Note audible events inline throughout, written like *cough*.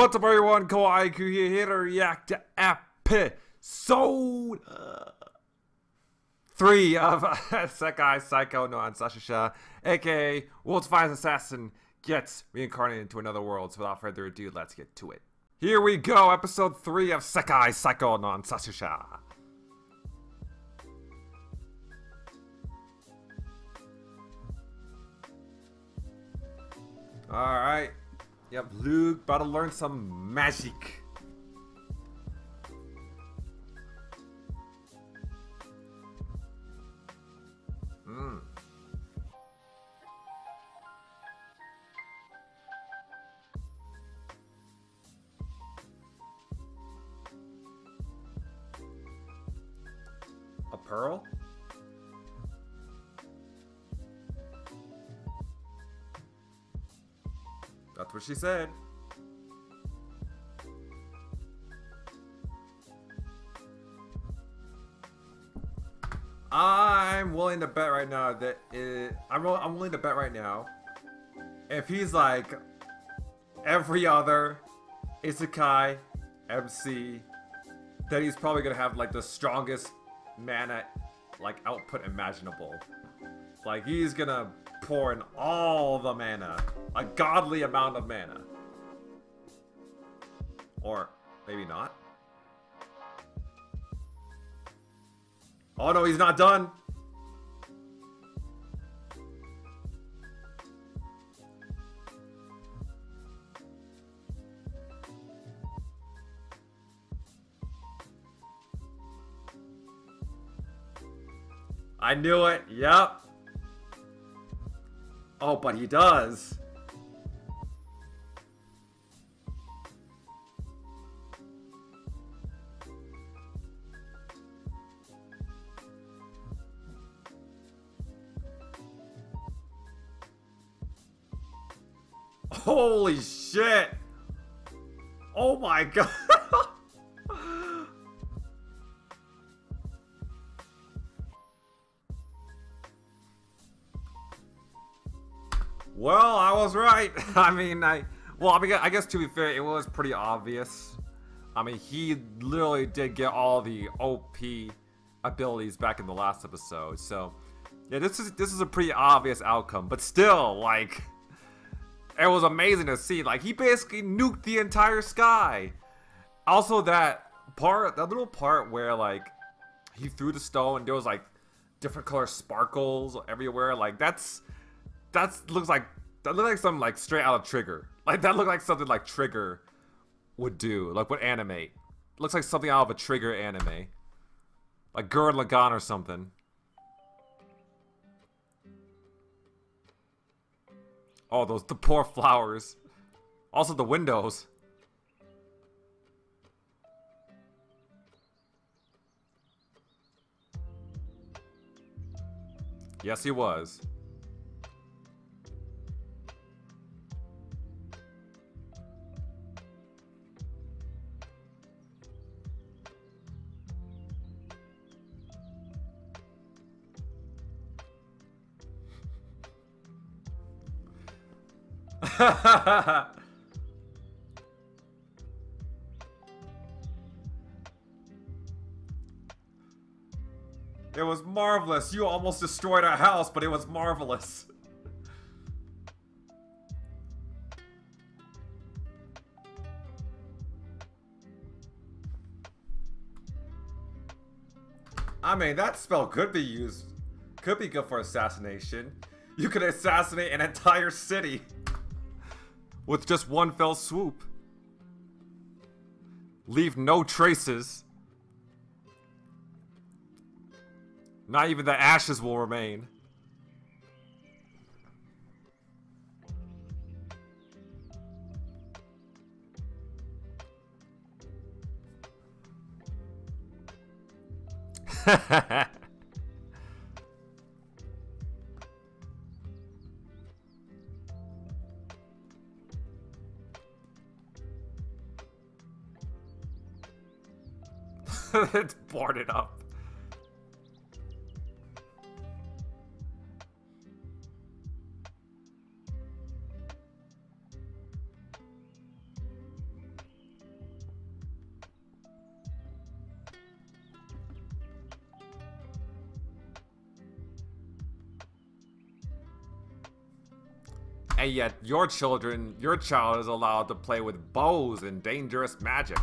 What's up everyone, Kawaii here, here to react to episode uh, 3 of uh, *laughs* Sekai Saikou no Ansatsusha, aka World's Finest Assassin gets reincarnated into another world. So without further ado, let's get to it. Here we go, episode 3 of Sekai Saikou no Ansatsusha. Alright. Yep, Luke about to learn some magic. Hmm. A pearl? That's what she said. I'm willing to bet right now that it, I'm I'm willing to bet right now if he's like every other isekai MC that he's probably gonna have like the strongest mana like output imaginable. Like he's gonna pour in all the mana, a godly amount of mana. Or maybe not. Oh no, he's not done. I knew it. Yep. Oh, but he does. *laughs* I mean, I... Well, I mean, I guess to be fair, it was pretty obvious. I mean, he literally did get all the OP abilities back in the last episode, so... Yeah, this is this is a pretty obvious outcome, but still, like it was amazing to see. Like he basically nuked the entire sky. Also, that part, that little part where like he threw the stone, and there was like different color sparkles everywhere. Like that's that's looks like that looked like something like straight out of Trigger. Like that looked like something like Trigger would do, like would animate. Looks like something out of a Trigger anime, like Gurren Lagann or something. Oh, those the poor flowers. Also the windows. Yes, he was. *laughs* it was marvelous. You almost destroyed our house, but it was marvelous. I mean, that spell could be used. Could be good for assassination. You could assassinate an entire city with just one fell swoop. Leave no traces. Not even the ashes will remain. *laughs* *laughs* it's boarded up. And yet, your children, your child is allowed to play with bows and dangerous magic.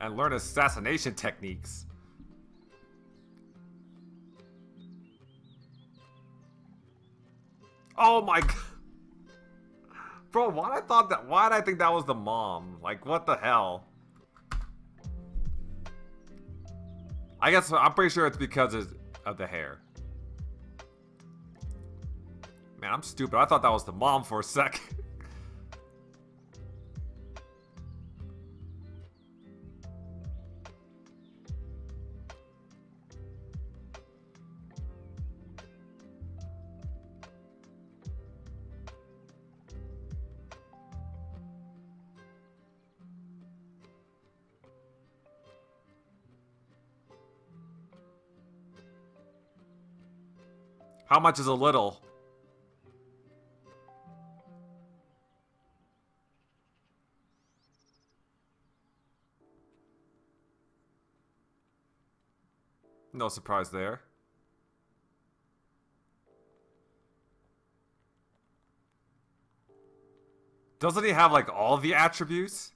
And learn assassination techniques. Oh my god. Bro, why I thought that why did I think that was the mom? Like what the hell? I guess I'm pretty sure it's because of the hair. Man, I'm stupid. I thought that was the mom for a sec. How much is a little? No surprise there. Doesn't he have, like, all the attributes?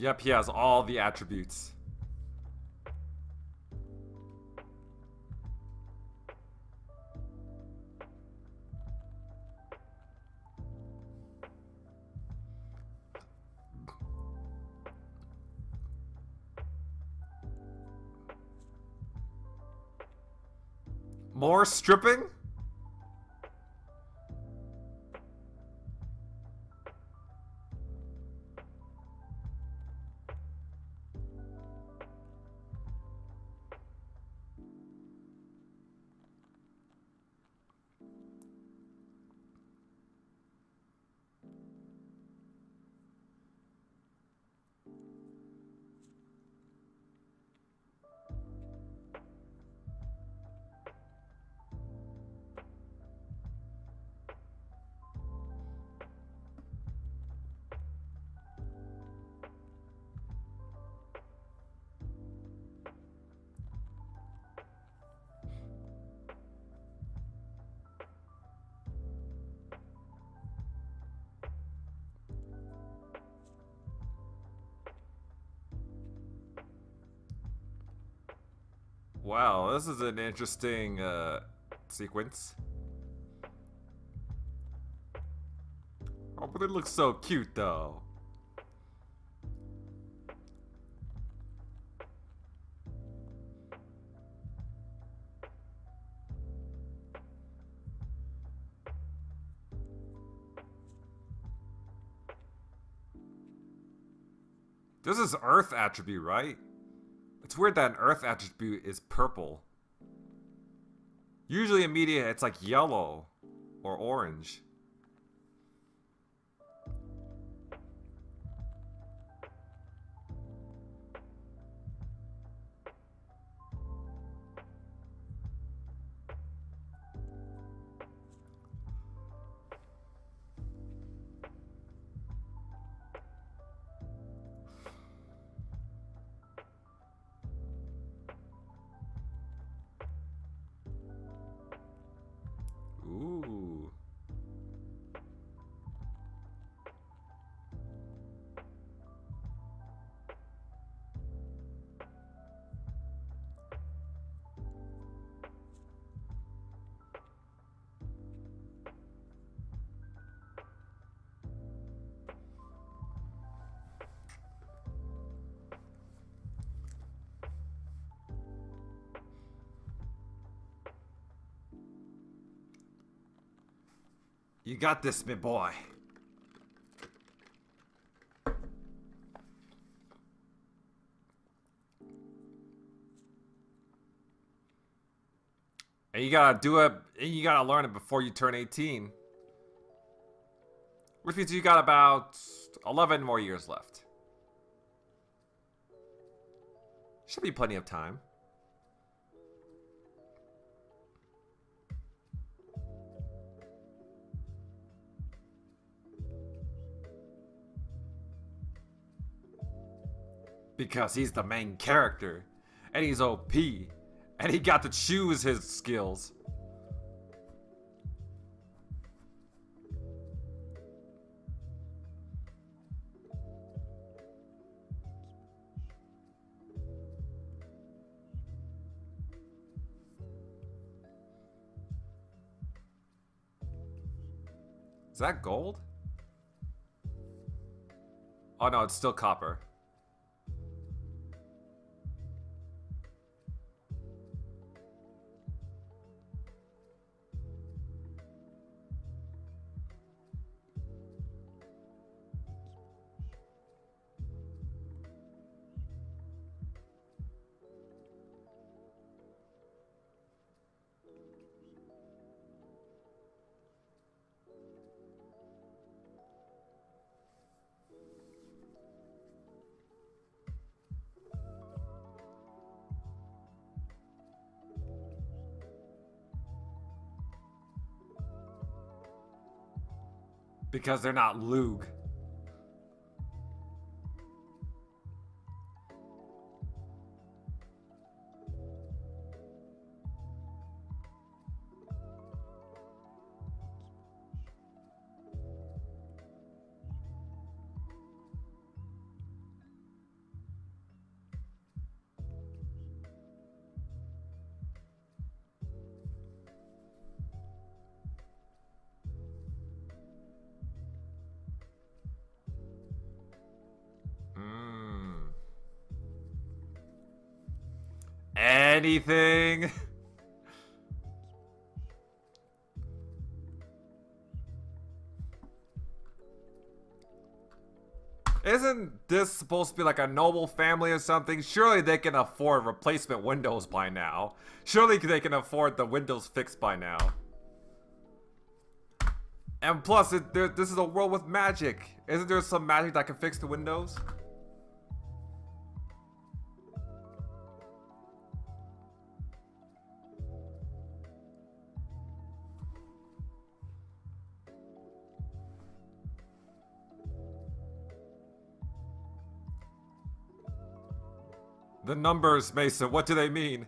Yep, he has all the attributes. More stripping? Wow, this is an interesting uh, sequence. Oh, but it looks so cute though. This is Earth attribute, right? It's weird that an Earth attribute is purple. Usually in media, it's like yellow or orange. You got this, my boy. And you gotta do it, and you gotta learn it before you turn 18. Which means you got about 11 more years left. Should be plenty of time. Because he's the main character. And he's OP. And he got to choose his skills. Is that gold? Oh no, it's still copper. Because they're not Lug. Isn't this supposed to be like a noble family or something? Surely they can afford replacement windows by now. Surely they can afford the windows fixed by now. And plus, it, there, this is a world with magic. Isn't there some magic that can fix the windows? Numbers, Mason, what do they mean?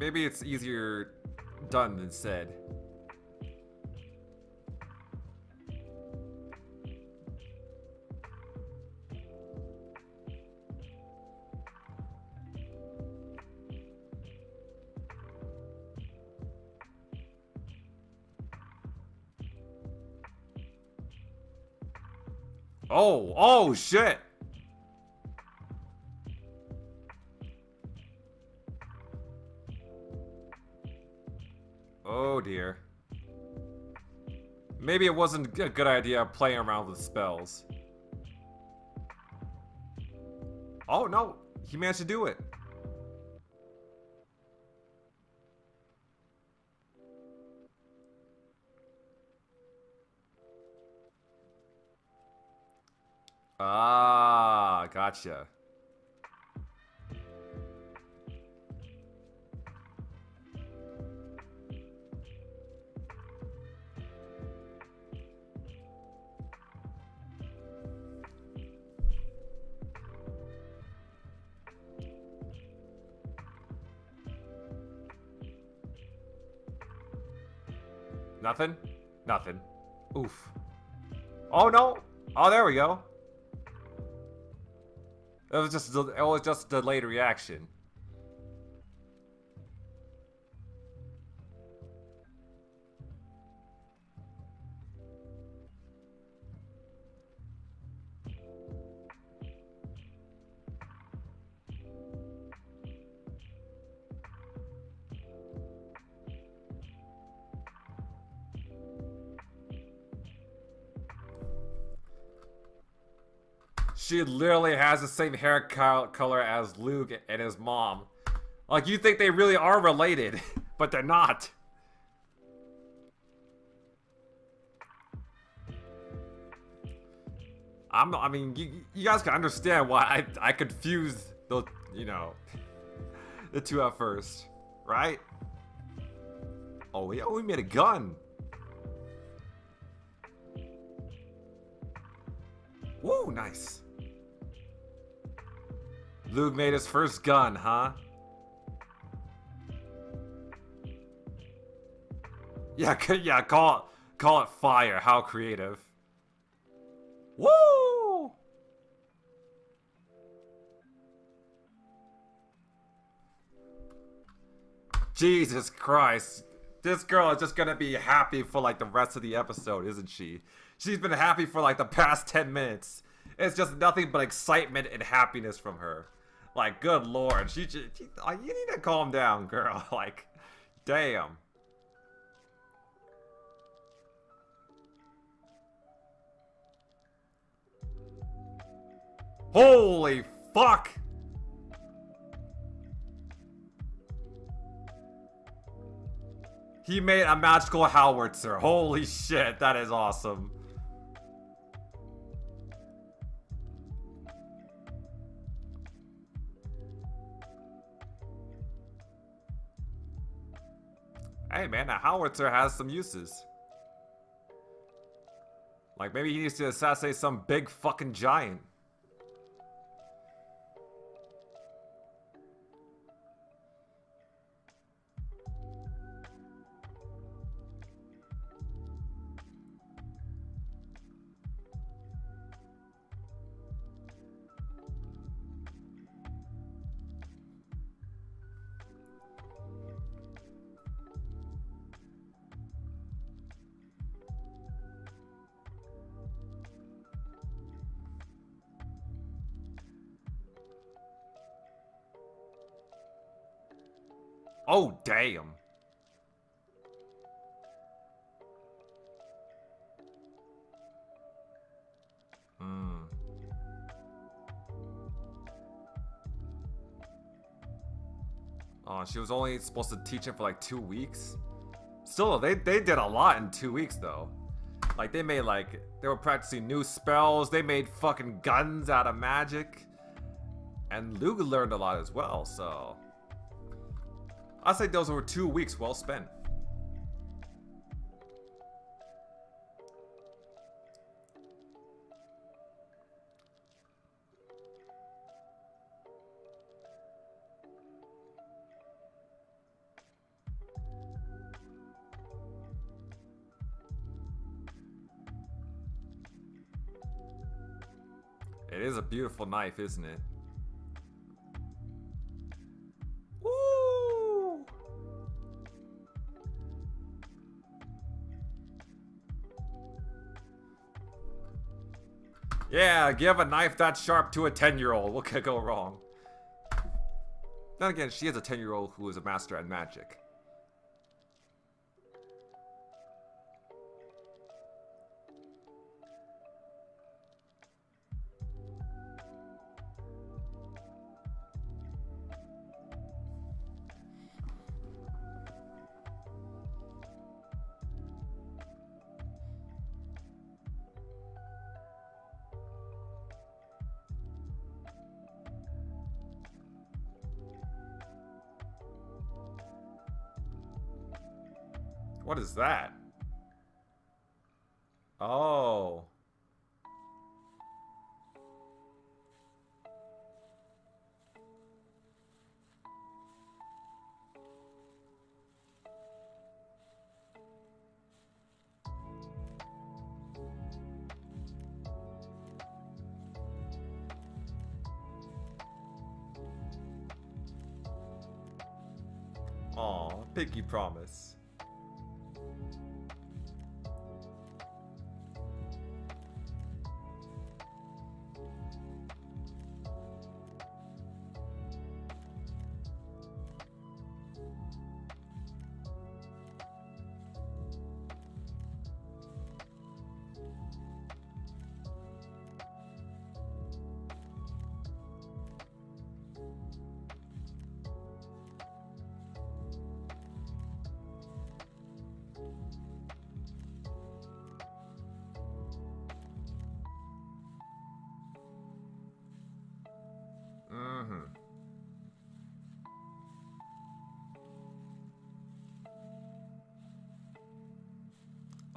Maybe it's easier done than said. Oh, oh shit! Maybe it wasn't a good idea playing around with spells. Oh no, he managed to do it. Ah, gotcha. Nothing? Nothing. Oof. Oh no! Oh, there we go. It was just it was just a delayed reaction. She literally has the same hair color as Luke and his mom. Like, you think they really are related, *laughs* but they're not. I'm I mean, you, you guys can understand why I, I confused the, you know, *laughs* the two at first, right? Oh, yeah, oh, we made a gun. Whoa, nice. Luke made his first gun, huh? *laughs* Yeah, yeah, call it, call it fire. How creative. Woo! Jesus Christ. This girl is just gonna be happy for like the rest of the episode, isn't she? She's been happy for like the past 10 minutes. It's just nothing but excitement and happiness from her. Like, good lord. She, she, she like, you need to calm down, girl. *laughs* Like, damn. Holy fuck! He made a magical howitzer. Holy shit, that is awesome. Hey man, a howitzer has some uses. Like maybe he needs to assassinate some big fucking giant. Oh, damn. Hmm. Oh, she was only supposed to teach him for like two weeks? Still, they, they did a lot in two weeks, though. Like, they made, like, they were practicing new spells. They made fucking guns out of magic. And Luke learned a lot as well, so... I say those were two weeks well spent. It is a beautiful knife, isn't it? Yeah, give a knife that sharp to a 10-year-old. What could go wrong? Then again, she is a 10-year-old who is a master at magic. What is that? Oh. Aw, Pinky Promise.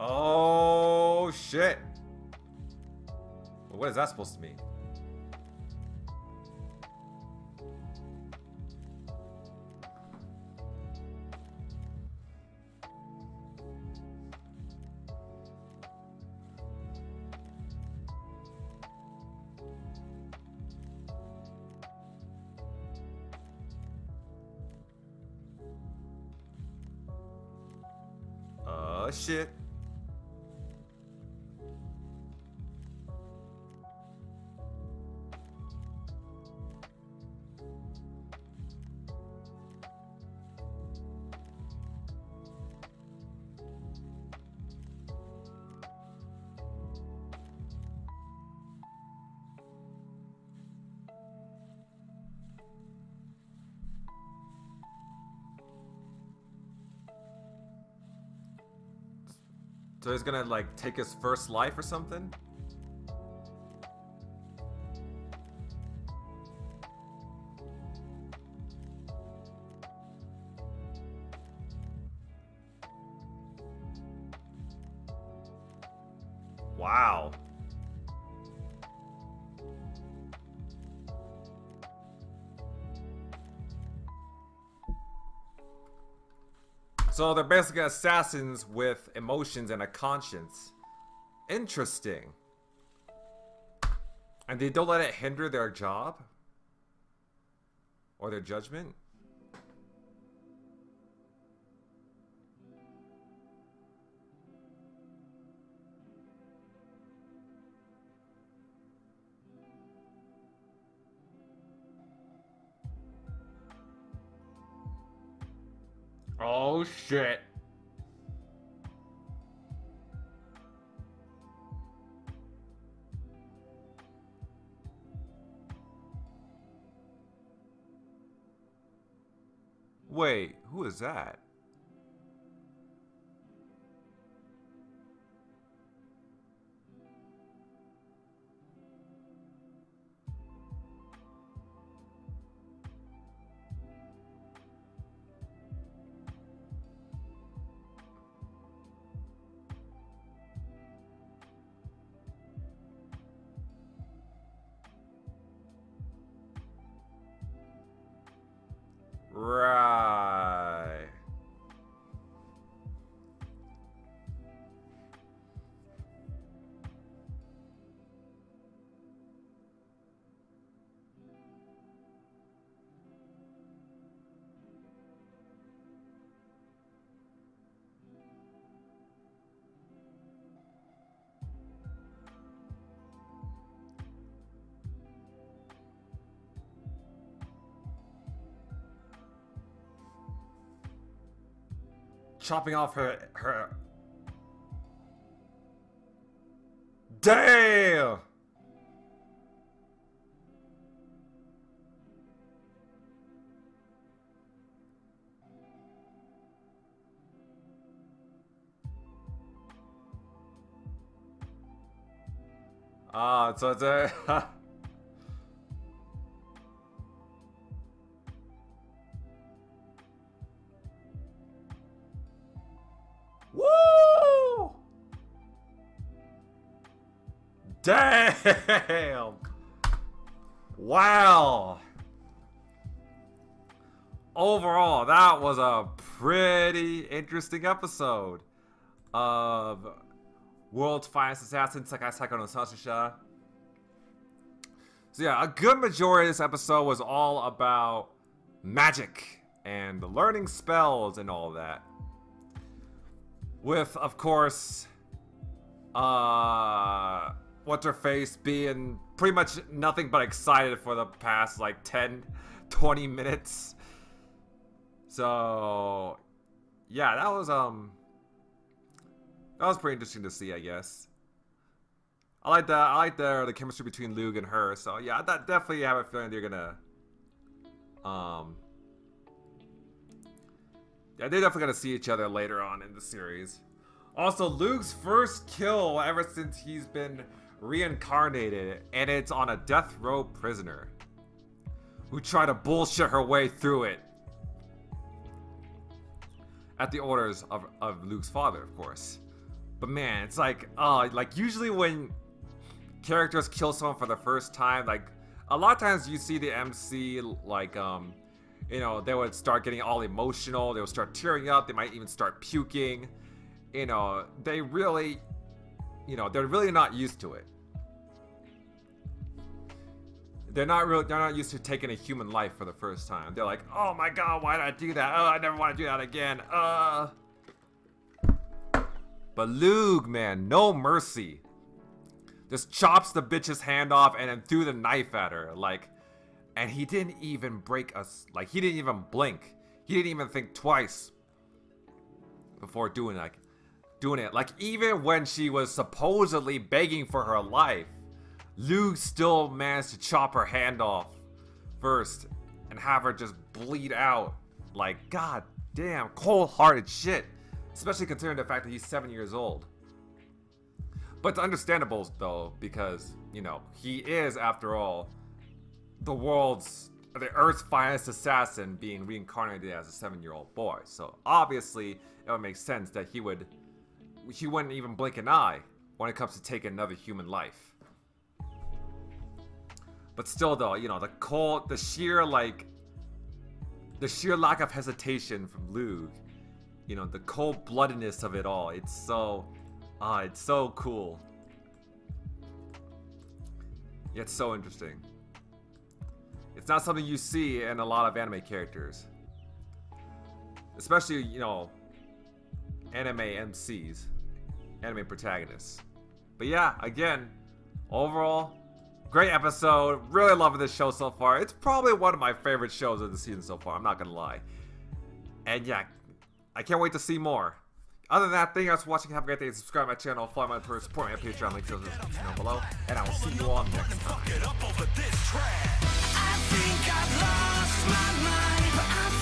Oh, shit. What is that supposed to mean? Uh, shit. So he's gonna like take his first life or something? Wow. So they're basically assassins with emotions and a conscience. Interesting. And they don't let it hinder their job? Or their judgment? Shit. Wait, who is that? Chopping off her her Damn! Ah, so it's a *laughs* Damn! Wow! Overall, that was a pretty interesting episode of World's Finest Assassin Saikou no. So yeah, a good majority of this episode was all about magic and learning spells and all that with of course uh what's her face being pretty much nothing but excited for the past like 10 20 minutes so yeah that was um that was pretty interesting to see i guess i like that i like the the chemistry between luke and her so yeah that definitely have a feeling they're gonna um yeah, they're definitely gonna see each other later on in the series. Also, luke's first kill ever since he's been reincarnated, and it's on a death row prisoner. who try to bullshit her way through it. At the orders of, of Luke's father, of course. But man, it's like, uh, like usually when characters kill someone for the first time, like a lot of times you see the MC like um you know, they would start getting all emotional, they would start tearing up, they might even start puking. You know, they really you know, they're really not used to it. They're not really they're not used to taking a human life for the first time. They're like, "Oh my god, why did I do that? Oh, I never want to do that again." Uh But Luke, man, no mercy. Just chops the bitch's hand off and then threw the knife at her. Like, and he didn't even break us. Like, he didn't even blink. He didn't even think twice before doing like doing it. Like, even when she was supposedly begging for her life, Luke still managed to chop her hand off first and have her just bleed out. Like, god damn, cold-hearted shit. Especially considering the fact that he's seven years old. But it's understandable, though, because, you know, he is, after all, the world's, the Earth's finest assassin being reincarnated as a seven-year-old boy. So, obviously, it would make sense that he would, he wouldn't even blink an eye when it comes to taking another human life. But still, though, you know, the cold, the sheer, like, the sheer lack of hesitation from Luke, you know, the cold-bloodedness of it all, it's so Ah, it's so cool. Yet so interesting. It's not something you see in a lot of anime characters. Especially, you know, anime MCs, anime protagonists. But yeah, again, overall, great episode. Really loving this show so far. It's probably one of my favorite shows of the season so far, I'm not gonna lie. And yeah, I can't wait to see more. Other than that, thank you guys for watching. Have a great day. Subscribe to my channel. Follow my Twitter. Support me on Patreon. Link to the description down below. And I will see you all next time.